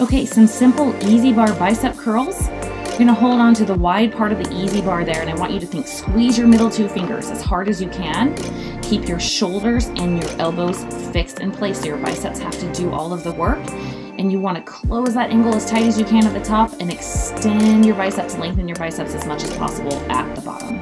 Okay, some simple EZ bar bicep curls. You're gonna hold on to the wide part of the EZ bar there, and I want you to think squeeze your middle two fingers as hard as you can. Keep your shoulders and your elbows fixed in place so your biceps have to do all of the work. And you wanna close that angle as tight as you can at the top and extend your biceps, lengthen your biceps as much as possible at the bottom.